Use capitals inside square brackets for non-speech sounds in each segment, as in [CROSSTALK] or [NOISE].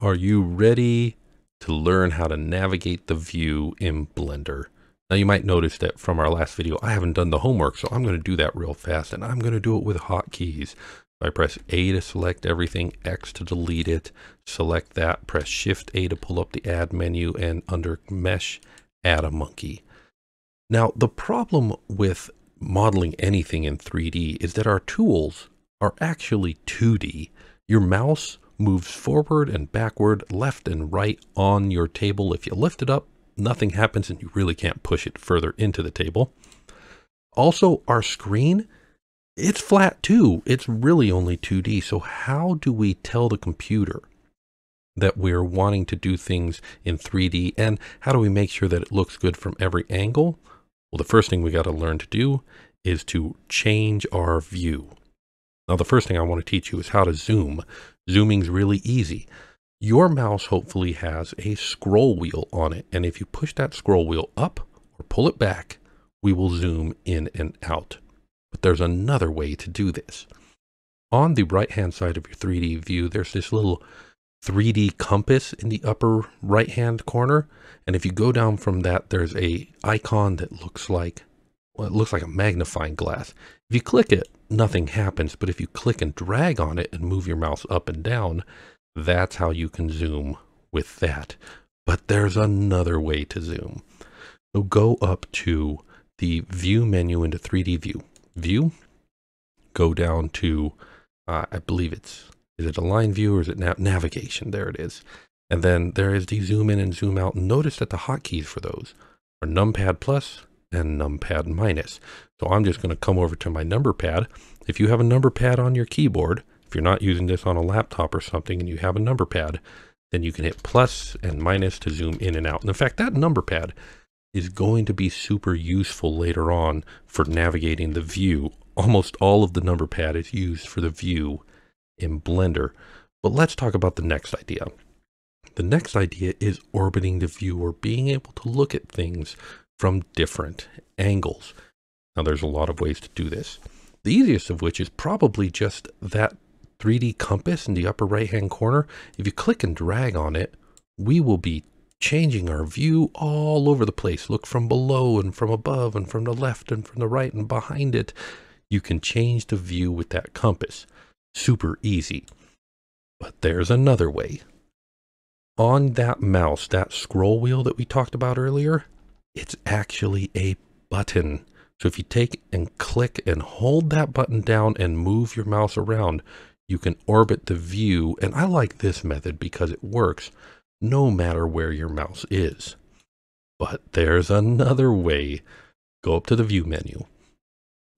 Are you ready to learn how to navigate the view in Blender? Now you might notice that from our last video, I haven't done the homework, so I'm going to do that real fast and I'm going to do it with hotkeys. I press A to select everything, X to delete it, select that, press Shift A to pull up the add menu and under mesh, add a monkey. Now the problem with modeling anything in 3D is that our tools are actually 2D. Your mouse moves forward and backward, left and right on your table. If you lift it up, nothing happens and you really can't push it further into the table. Also, our screen, it's flat too. It's really only 2D. So how do we tell the computer that we're wanting to do things in 3D? And how do we make sure that it looks good from every angle? Well, the first thing we got to learn to do is to change our view. Now, the first thing I want to teach you is how to zoom. Zooming's really easy. Your mouse hopefully has a scroll wheel on it. And if you push that scroll wheel up or pull it back, we will zoom in and out. But there's another way to do this. On the right-hand side of your 3D view, there's this little 3D compass in the upper right-hand corner. And if you go down from that, there's a icon that looks like, well, it looks like a magnifying glass. If you click it, nothing happens. But if you click and drag on it and move your mouse up and down, that's how you can zoom with that. But there's another way to zoom. So go up to the view menu into 3D view. View, go down to, uh, I believe it's, is it align view or is it nav navigation? There it is. And then there is the zoom in and zoom out. Notice that the hotkeys for those are numpad plus and numpad minus. So I'm just going to come over to my number pad. If you have a number pad on your keyboard, if you're not using this on a laptop or something and you have a number pad, then you can hit plus and minus to zoom in and out. And in fact, that number pad is going to be super useful later on for navigating the view. Almost all of the number pad is used for the view in Blender. But let's talk about the next idea. The next idea is orbiting the view or being able to look at things from different angles. Now there's a lot of ways to do this. The easiest of which is probably just that 3D compass in the upper right hand corner. If you click and drag on it, we will be changing our view all over the place. Look from below and from above and from the left and from the right and behind it. You can change the view with that compass. Super easy. But there's another way. On that mouse, that scroll wheel that we talked about earlier, it's actually a button. So if you take and click and hold that button down and move your mouse around, you can orbit the view. And I like this method because it works no matter where your mouse is. But there's another way. Go up to the view menu.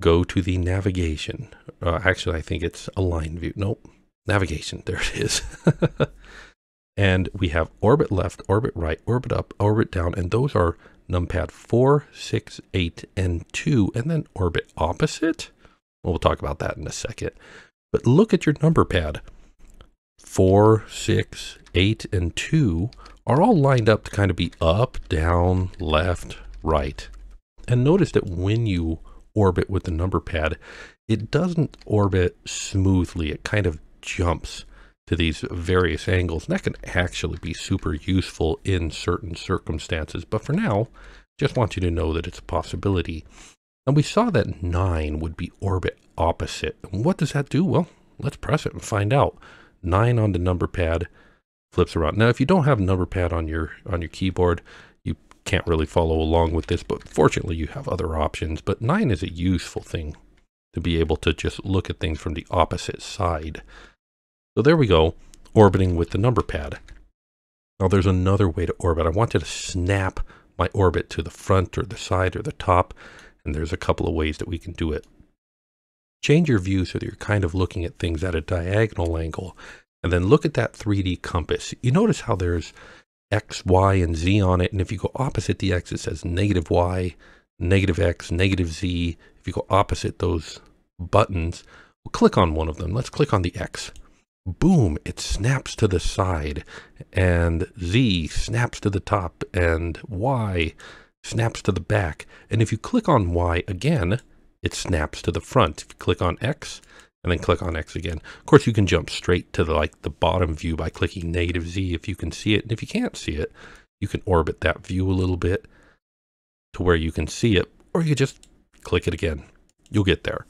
Go to the navigation. Uh, actually, I think it's align view. Nope. Navigation. There it is. [LAUGHS] and we have orbit left, orbit right, orbit up, orbit down. And those are numpad 4, 6, 8, and 2. And then orbit opposite. Well, we'll talk about that in a second. But look at your number pad. 4, 6, 8, and 2 are all lined up to kind of be up, down, left, right. And notice that when you orbit with the number pad, it doesn't orbit smoothly. It kind of jumps to these various angles. And that can actually be super useful in certain circumstances. But for now, just want you to know that it's a possibility. And we saw that 9 would be orbit opposite. And what does that do? Well, let's press it and find out. 9 on the number pad flips around. Now, if you don't have a number pad on your on your keyboard, you can't really follow along with this, but fortunately you have other options. But 9 is a useful thing to be able to just look at things from the opposite side. So there we go, orbiting with the number pad. Now there's another way to orbit. I wanted to snap my orbit to the front or the side or the top and there's a couple of ways that we can do it. Change your view so that you're kind of looking at things at a diagonal angle. And then look at that 3D compass. You notice how there's X, Y, and Z on it. And if you go opposite the X, it says negative Y, negative X, negative Z. If you go opposite those buttons, we'll click on one of them. Let's click on the X. Boom, it snaps to the side. And Z snaps to the top. And Y snaps to the back. And if you click on Y again, it snaps to the front. If you click on X and then click on X again. Of course, you can jump straight to the, like the bottom view by clicking negative Z if you can see it. And if you can't see it, you can orbit that view a little bit to where you can see it, or you just click it again. You'll get there.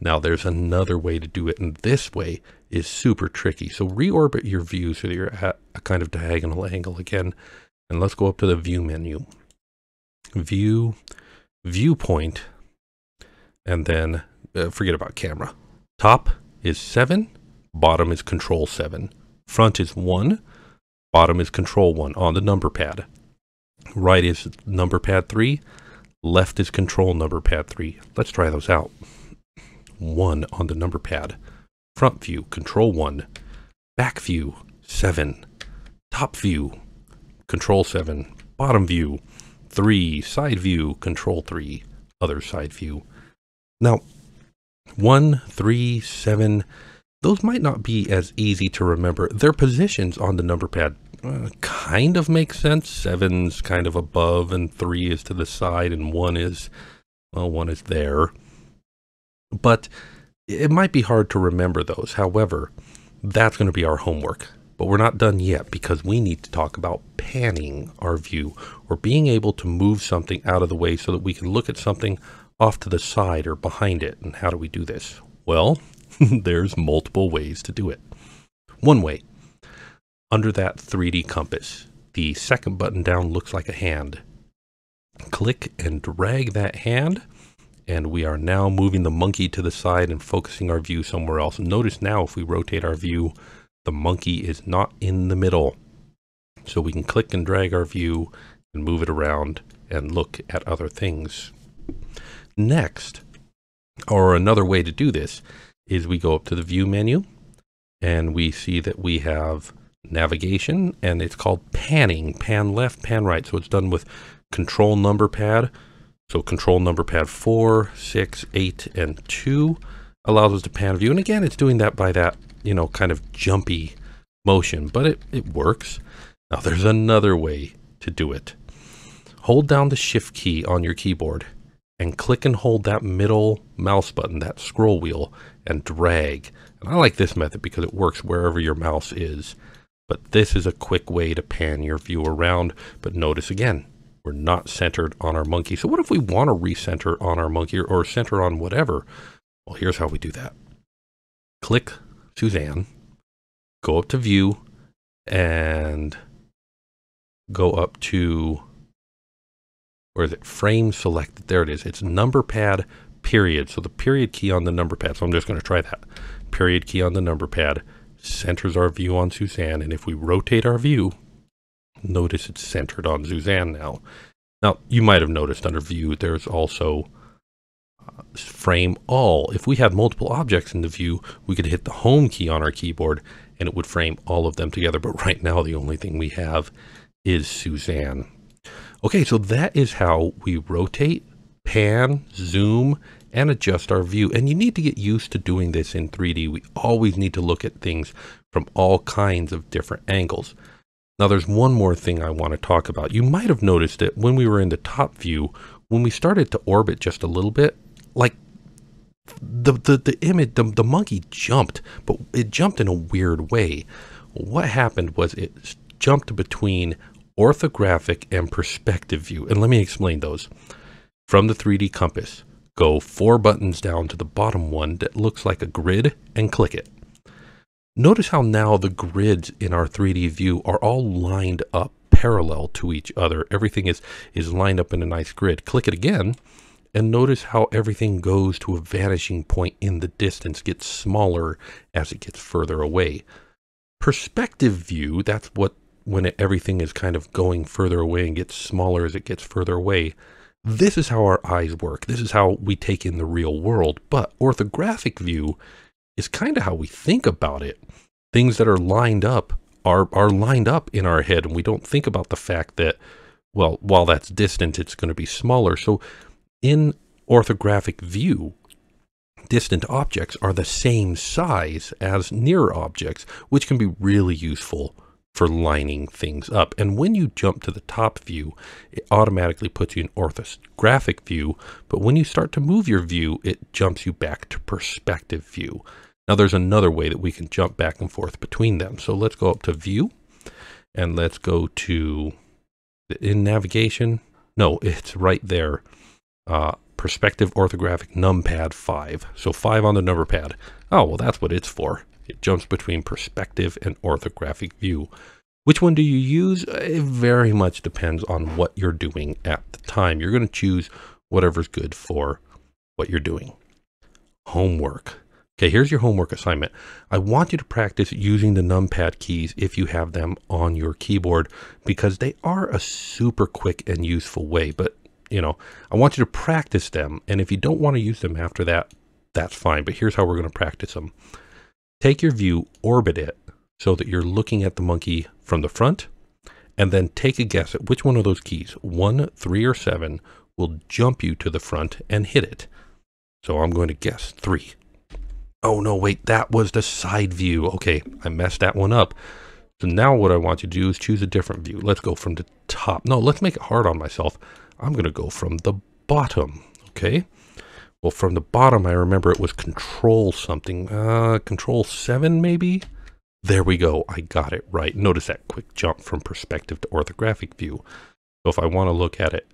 Now there's another way to do it, and this way is super tricky. So reorbit your view so that you're at a kind of diagonal angle again. And let's go up to the view menu. View, viewpoint, and then uh, forget about camera. Top is 7, bottom is control 7. Front is 1, bottom is control 1 on the number pad. Right is number pad 3, left is control number pad 3. Let's try those out. 1 on the number pad. Front view, control 1. Back view, 7. Top view, control 7. Bottom view, 3. Side view, control 3. Other side view. Now, 1, 3, 7, those might not be as easy to remember. Their positions on the number pad uh, kind of make sense. Seven's kind of above, and 3 is to the side, and 1 is, well, 1 is there. But it might be hard to remember those. However, that's going to be our homework. But we're not done yet because we need to talk about panning our view or being able to move something out of the way so that we can look at something off to the side or behind it. And how do we do this? Well, [LAUGHS] there's multiple ways to do it. One way, under that 3D compass, the second button down looks like a hand. Click and drag that hand and we are now moving the monkey to the side and focusing our view somewhere else. Notice now if we rotate our view, the monkey is not in the middle. So we can click and drag our view and move it around and look at other things. Next, or another way to do this, is we go up to the view menu and we see that we have navigation and it's called panning, pan left, pan right. So it's done with control number pad so control number pad 4, 6, 8, and 2 allows us to pan view. And again, it's doing that by that, you know, kind of jumpy motion, but it, it works. Now there's another way to do it. Hold down the shift key on your keyboard and click and hold that middle mouse button, that scroll wheel, and drag. And I like this method because it works wherever your mouse is. But this is a quick way to pan your view around. But notice again, we're not centered on our monkey. So what if we want to recenter on our monkey or center on whatever? Well, here's how we do that. Click Suzanne, go up to view and go up to, where is it? Frame selected. There it is. It's number pad period. So the period key on the number pad. So I'm just going to try that. Period key on the number pad centers our view on Suzanne. And if we rotate our view, Notice it's centered on Suzanne now. Now, you might have noticed under view, there's also uh, frame all. If we had multiple objects in the view, we could hit the home key on our keyboard and it would frame all of them together. But [LAUGHS] right now, the only thing we have is Suzanne. Okay, so that is how we rotate, pan, zoom, and adjust our view. And you need to get used to doing this in 3D. We always need to look at things from all kinds of different angles. Now there's one more thing I want to talk about. You might have noticed it when we were in the top view, when we started to orbit just a little bit, like the, the, the image, the, the monkey jumped, but it jumped in a weird way. What happened was it jumped between orthographic and perspective view. And let me explain those. From the 3D compass, go four buttons down to the bottom one that looks like a grid and click it. Notice how now the grids in our 3D view are all lined up parallel to each other. Everything is, is lined up in a nice grid. Click it again and notice how everything goes to a vanishing point in the distance, gets smaller as it gets further away. Perspective view, that's what when it, everything is kind of going further away and gets smaller as it gets further away. This is how our eyes work. This is how we take in the real world. But orthographic view is kind of how we think about it. Things that are lined up are are lined up in our head and we don't think about the fact that well, while that's distant, it's going to be smaller. So in orthographic view, distant objects are the same size as near objects, which can be really useful for lining things up. And when you jump to the top view, it automatically puts you in orthographic view. But when you start to move your view, it jumps you back to perspective view. Now there's another way that we can jump back and forth between them. So let's go up to view and let's go to in navigation. No, it's right there. Uh, perspective orthographic numpad 5. So 5 on the number pad. Oh, well, that's what it's for. It jumps between perspective and orthographic view. Which one do you use? It very much depends on what you're doing at the time. You're going to choose whatever's good for what you're doing. Homework. Okay, here's your homework assignment. I want you to practice using the numpad keys if you have them on your keyboard because they are a super quick and useful way. But, you know, I want you to practice them. And if you don't want to use them after that, that's fine. But here's how we're going to practice them. Take your view, orbit it so that you're looking at the monkey from the front, and then take a guess at which one of those keys, one, three, or seven, will jump you to the front and hit it. So I'm going to guess three. Oh no, wait, that was the side view. Okay, I messed that one up. So now what I want to do is choose a different view. Let's go from the top. No, let's make it hard on myself. I'm going to go from the bottom. Okay. Well, from the bottom, I remember it was control something. Uh, control 7, maybe? There we go. I got it right. Notice that quick jump from perspective to orthographic view. So if I want to look at it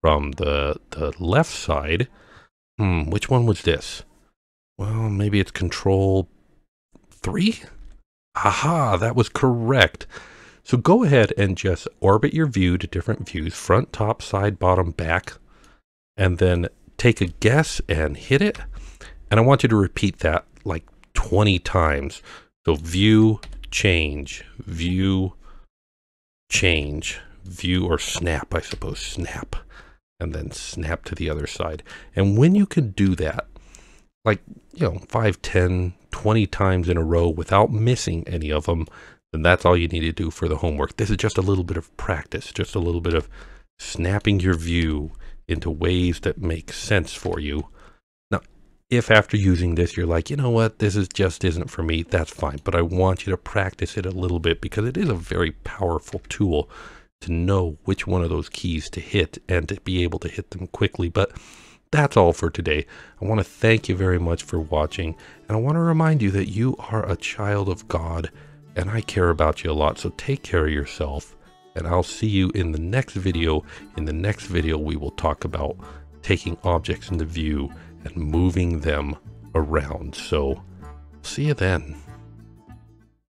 from the, the left side, hmm, which one was this? Well, maybe it's control 3? Aha, that was correct. So go ahead and just orbit your view to different views, front, top, side, bottom, back, and then take a guess and hit it. And I want you to repeat that like 20 times. So view, change, view, change, view or snap, I suppose, snap, and then snap to the other side. And when you can do that, like, you know, 5, 10, 20 times in a row without missing any of them, then that's all you need to do for the homework. This is just a little bit of practice, just a little bit of snapping your view into ways that make sense for you. Now, if after using this you're like, you know what, this is just isn't for me, that's fine. But I want you to practice it a little bit because it is a very powerful tool to know which one of those keys to hit and to be able to hit them quickly. But that's all for today. I want to thank you very much for watching. And I want to remind you that you are a child of God and I care about you a lot. So take care of yourself and I'll see you in the next video. In the next video, we will talk about taking objects into view and moving them around. So see you then.